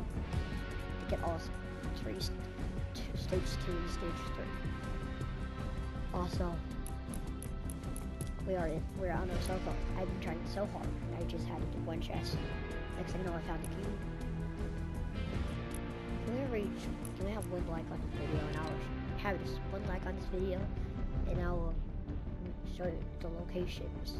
now. get all three st stage two and stage three. Also, we are in, we're on our cell phone. I've been trying so hard. I just had to do one chest. Next thing I know, I found a key. Can we reach? Can we have one like on this video and I'll have this one like on this video and I'll show you the locations.